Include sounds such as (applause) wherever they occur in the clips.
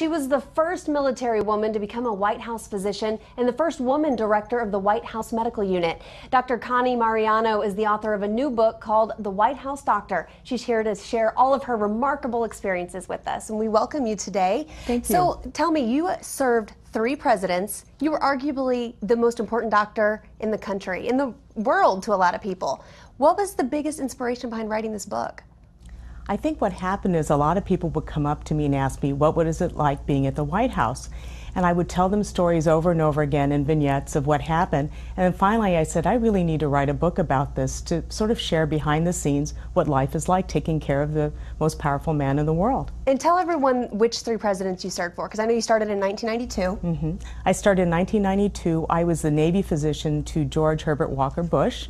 she was the first military woman to become a White House physician and the first woman director of the White House Medical Unit. Dr. Connie Mariano is the author of a new book called The White House Doctor. She's here to share all of her remarkable experiences with us, and we welcome you today. Thank you. So tell me, you served three presidents. You were arguably the most important doctor in the country, in the world to a lot of people. What was the biggest inspiration behind writing this book? I think what happened is a lot of people would come up to me and ask me, what was it like being at the White House? And I would tell them stories over and over again in vignettes of what happened. And then finally I said, I really need to write a book about this to sort of share behind the scenes what life is like taking care of the most powerful man in the world. And tell everyone which three presidents you served for, because I know you started in 1992. Mm-hmm. I started in 1992. I was the Navy physician to George Herbert Walker Bush.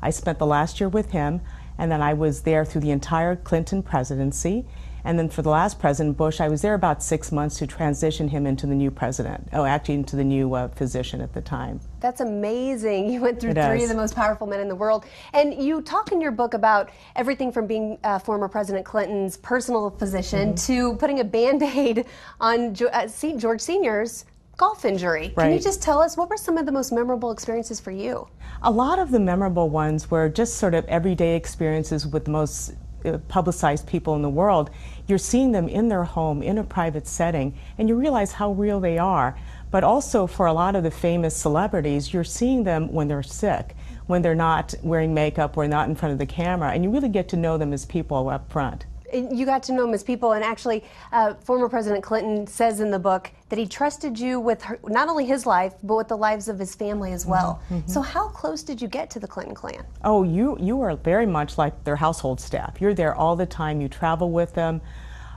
I spent the last year with him and then I was there through the entire Clinton presidency. And then for the last President Bush, I was there about six months to transition him into the new president, oh, actually into the new uh, physician at the time. That's amazing. (laughs) You went through it three is. of the most powerful men in the world. And you talk in your book about everything from being uh, former President Clinton's personal physician mm-hmm. to putting a band aid on uh, George Sr.'s golf injury. Right. Can you just tell us what were some of the most memorable experiences for you? A lot of the memorable ones were just sort of everyday experiences with the most uh, publicized people in the world. You're seeing them in their home, in a private setting, and you realize how real they are. But also for a lot of the famous celebrities, you're seeing them when they're sick, when they're not wearing makeup or not in front of the camera, and you really get to know them as people up front you got to know him as people, and actually, uh, former President Clinton says in the book that he trusted you with her, not only his life, but with the lives of his family as well. Mm-hmm. So, how close did you get to the Clinton clan? Oh, you you are very much like their household staff. You're there all the time. You travel with them.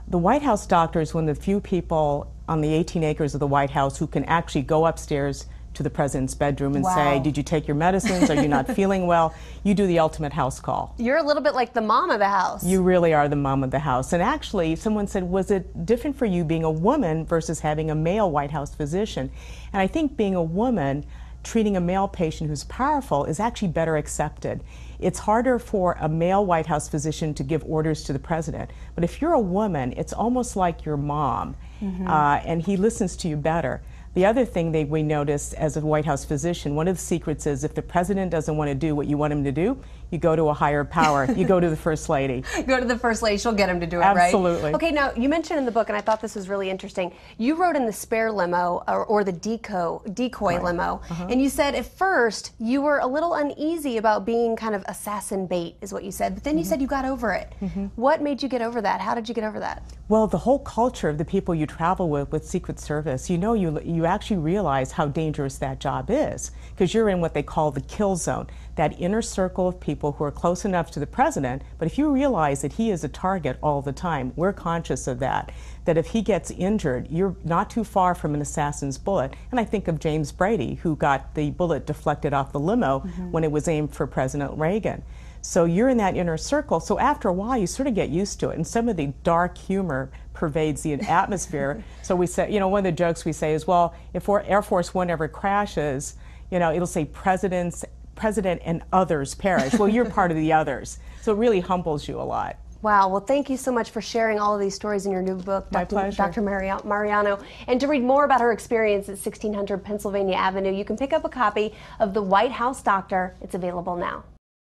The White House doctor is one of the few people on the 18 acres of the White House who can actually go upstairs to the president's bedroom and wow. say, Did you take your medicines? Are you not (laughs) feeling well? You do the ultimate house call. You're a little bit like the mom of the house. You really are the mom of the house. And actually, someone said, Was it different for you being a woman versus having a male White House physician? And I think being a woman, treating a male patient who's powerful is actually better accepted. It's harder for a male White House physician to give orders to the president. But if you're a woman, it's almost like your mom, mm-hmm. uh, and he listens to you better. The other thing that we noticed as a White House physician, one of the secrets is if the president doesn't want to do what you want him to do, you go to a higher power. you go to the first lady. (laughs) go to the first lady. She'll get him to do it, Absolutely. right? Absolutely. Okay, now you mentioned in the book, and I thought this was really interesting. You wrote in the spare limo or, or the deco, decoy right. limo, uh-huh. and you said at first you were a little uneasy about being kind of assassin bait, is what you said. But then you said you got over it. Mm-hmm. What made you get over that? How did you get over that? Well, the whole culture of the people you travel with with Secret Service, you know, you you actually realize how dangerous that job is because you're in what they call the kill zone, that inner circle of people who are close enough to the president. But if you realize that he is a target all the time, we're conscious of that. That if he gets injured, you're not too far from an assassin's bullet. And I think of James Brady, who got the bullet deflected off the limo mm-hmm. when it was aimed for President Reagan. So you're in that inner circle. So after a while, you sort of get used to it. And some of the dark humor pervades the atmosphere. so we say, you know, one of the jokes we say is, well, if Air Force One ever crashes, you know, it'll say presidents, president and others perish. Well, you're part of the others. So it really humbles you a lot. Wow. Well, thank you so much for sharing all of these stories in your new book, My Dr. pleasure. Dr. Mariano. And to read more about her experience at 1600 Pennsylvania Avenue, you can pick up a copy of The White House Doctor. It's available now.